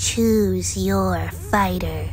Choose your fighter.